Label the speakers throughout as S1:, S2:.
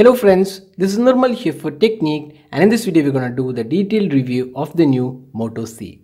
S1: Hello friends, this is Nirmal here for Techniqued and in this video we're going to do the detailed review of the new Moto C.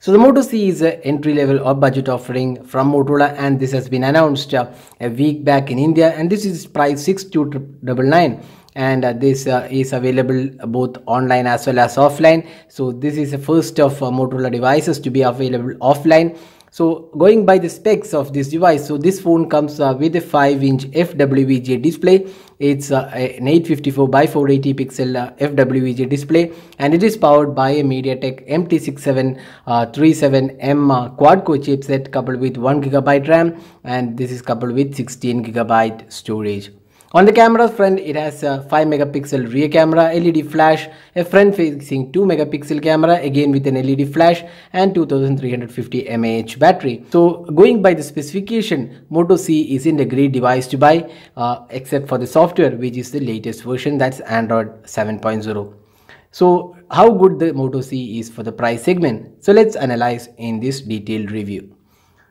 S1: So the Moto C is an entry level or budget offering from Motorola and this has been announced uh, a week back in India and this is price 6299 and uh, this uh, is available both online as well as offline. So this is the first of uh, Motorola devices to be available offline so going by the specs of this device so this phone comes uh, with a 5 inch fwvga display it's uh, an 854 by 480 pixel uh, fwvga display and it is powered by a mediatek mt6737m uh, quad core chipset coupled with 1 gigabyte ram and this is coupled with 16 gigabyte storage on the camera front, it has a 5 megapixel rear camera, LED flash, a front facing 2 megapixel camera again with an LED flash and 2350 mAh battery. So going by the specification, Moto C isn't a great device to buy uh, except for the software which is the latest version that's Android 7.0. So how good the Moto C is for the price segment? So let's analyze in this detailed review.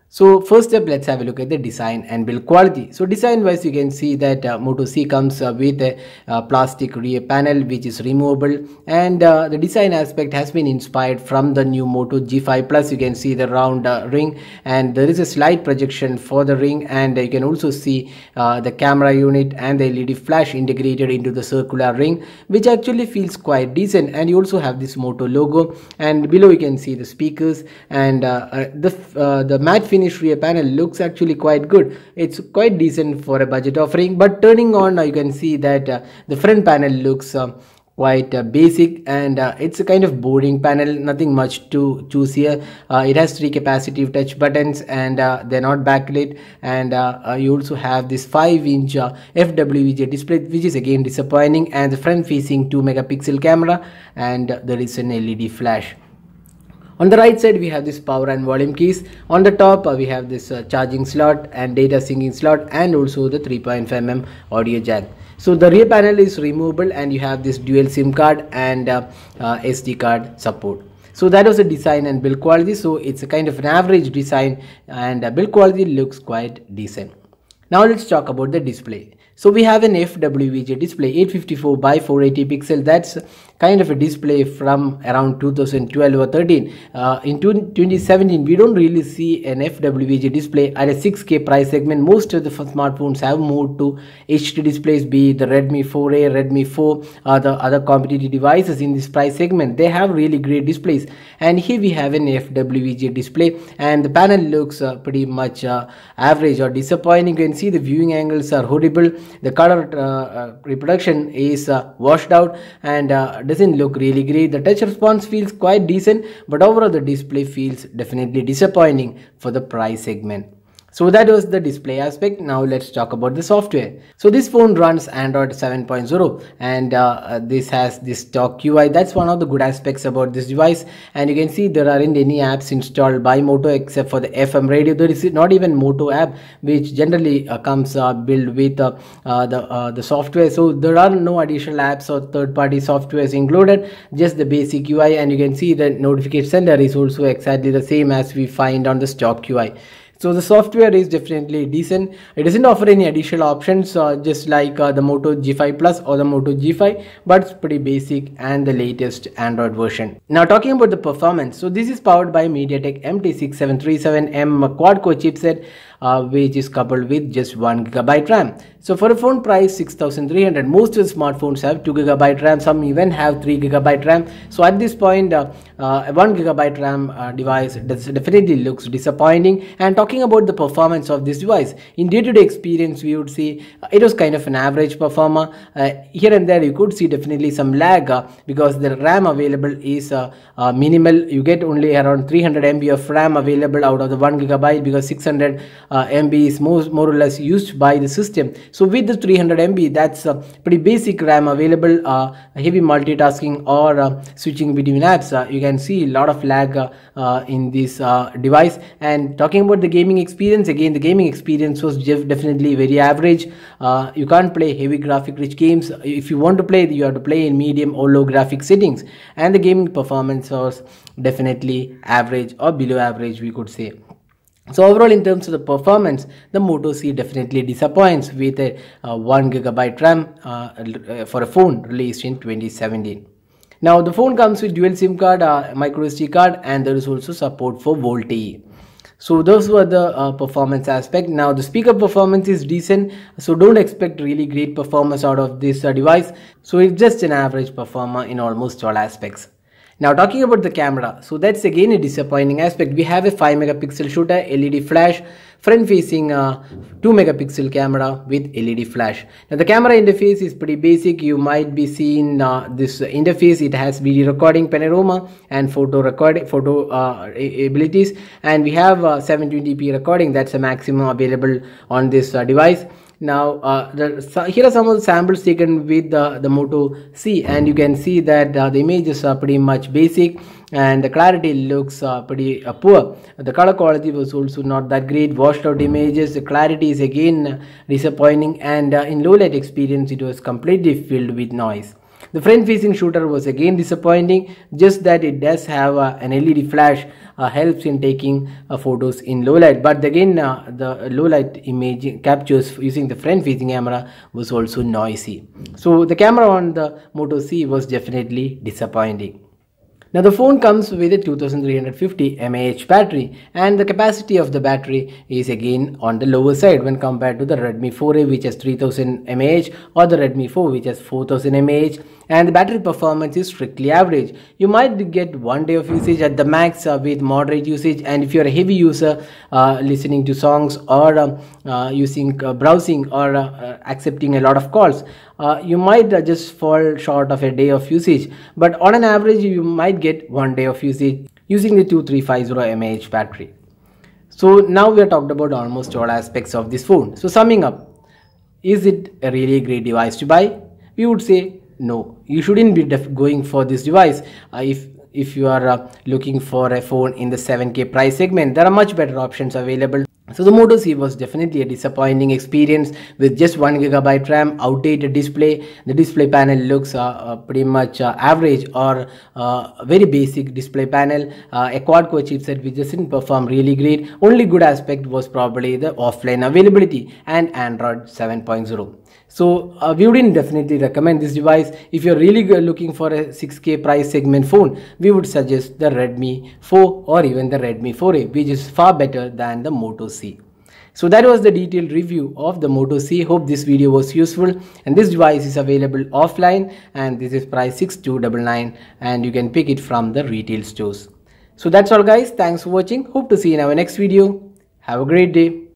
S1: So first up let's have a look at the design and build quality. So design wise you can see that uh, Moto C comes uh, with a uh, plastic rear panel which is removable. And uh, the design aspect has been inspired from the new Moto G5 Plus. You can see the round uh, ring and there is a slight projection for the ring. And you can also see uh, the camera unit and the LED flash integrated into the circular ring which actually feels quite decent. And you also have this Moto logo. And below you can see the speakers. And the, the matte finish rear panel looks actually quite good. It's quite decent for a budget offering but turning on uh, you can see that uh, the front panel looks uh, quite uh, basic and uh, it's a kind of boring panel nothing much to choose here. Uh, it has three capacitive touch buttons and uh, they're not backlit and you also have this 5 inch FWVGA display which is again disappointing and the front facing 2 megapixel camera and there is an LED flash on the right side we have this power and volume keys. On the top uh, we have this uh, charging slot and data syncing slot and also the 3.5 mm audio jack. So the rear panel is removable and you have this dual SIM card and uh, SD card support. So that was the design and build quality. So it's a kind of an average design and build quality looks quite decent. Now let's talk about the display. So we have an FWVGA display 854 by 480 pixel that's kind of a display from around 2012 or 13 uh, in 2017 we don't really see an FWVGA display at a 6k price segment. Most of the smartphones have moved to HD displays be the Redmi 4a Redmi 4 or the other competitive devices in this price segment. They have really great displays. And here we have an FWVGA display and the panel looks uh, pretty much uh, average or disappointing. You can see the viewing angles are horrible. The color uh, uh, reproduction is uh, washed out and doesn't look really great. The touch response feels quite decent, but overall the display feels definitely disappointing for the price segment. So that was the display aspect. Now let's talk about the software. So this phone runs Android 7.0 and uh, this has this stock UI. That's one of the good aspects about this device. And you can see there aren't any apps installed by Moto except for the FM radio. There is not even Moto app which generally uh, comes uh, built with uh, uh, the uh, the software. So there are no additional apps or third-party softwares included. Just the basic UI and you can see the notification sender is also exactly the same as we find on the stock UI. So the software is definitely decent. It doesn't offer any additional options uh, just like uh, the Moto G5 Plus or the Moto G5 but it's pretty basic and the latest Android version. Now talking about the performance. So this is powered by MediaTek MT6737M quad core chipset uh, which is coupled with just 1 gigabyte RAM. So for a phone price 6300 most smartphones have 2 gigabyte RAM some even have 3 gigabyte RAM. So at this point uh, uh, a 1 gigabyte RAM uh, device definitely looks disappointing and talking about the performance of this device in day-to-day -day experience we would see uh, it was kind of an average performer uh, here and there you could see definitely some lag because the RAM available is minimal you get only around 300 MB of RAM available out of the 1 gigabyte because 600 uh, Uh, MB is more, more or less used by the system. So with the 300 MB, that's a pretty basic RAM available. Uh, heavy multitasking or uh, switching between apps, uh, you can see a lot of lag uh, in this device. And talking about the gaming experience, again, the gaming experience was definitely very average. you can't play heavy graphic rich games. If you want to play, you have to play in medium or low graphic settings. And the gaming performance was definitely average or below average, we could say. So overall in terms of the performance the moto c definitely disappoints with a, uh, 1 gigabyte ram uh, for a phone released in 2017 now the phone comes with dual sim card uh, micro sd card and there is also support for volte so those were the uh, performance aspect. Now the speaker performance is decent so don't expect really great performance out of this uh, device. So it's just an average performer in almost all aspects now talking about the camera, so that's again a disappointing aspect. We have a 5 megapixel shooter, LED flash, front facing uh, 2 megapixel camera with LED flash. Now the camera interface is pretty basic. You might be seeing uh, this interface. It has video recording, panorama and photo recording, photo uh, abilities. And we have 720p uh, recording. That's the maximum available on this uh, device now uh, the, here are some of the samples taken with the, the moto c and you can see that uh, the images are pretty much basic and the clarity looks uh, pretty uh, poor. The color quality was also not that great washed out images the clarity is again disappointing and uh, in low light experience it was completely filled with noise the front facing shooter was again disappointing just that it does have uh, an LED flash uh, helps in taking uh, photos in low light. But again uh, the low light image captures using the front facing camera was also noisy. So the camera on the Moto C was definitely disappointing now the phone comes with a 2350 mAh battery and the capacity of the battery is again on the lower side when compared to the Redmi 4A which has 3000 mAh or the Redmi 4 which has 4000 mAh and the battery performance is strictly average. You might get one day of usage at the max uh, with moderate usage and if you're a heavy user uh, listening to songs or um, uh, using uh, browsing or uh, uh, accepting a lot of calls uh, you might uh, just fall short of a day of usage but on an average you might get one day of usage using the 2350 mAh battery. So now we have talked about almost all aspects of this phone. So summing up is it a really great device to buy? We would say no. You shouldn't be going for this device. Uh, if if you are uh, looking for a phone in the 7k price segment there are much better options available so the Moto C was definitely a disappointing experience with just 1GB RAM, outdated display. The display panel looks uh, uh, pretty much uh, average or uh, very basic display panel. Uh, a quad-core chipset which doesn't perform really great. Only good aspect was probably the offline availability and Android 7.0 so uh, we wouldn't definitely recommend this device if you're really looking for a 6k price segment phone we would suggest the redmi 4 or even the redmi 4a which is far better than the moto c so that was the detailed review of the Moto C. Hope this video was useful and this device is available offline and this is price 6299 and you can pick it from the retail stores. So that's all guys. Thanks for watching. Hope to see you in our next video. Have a great day.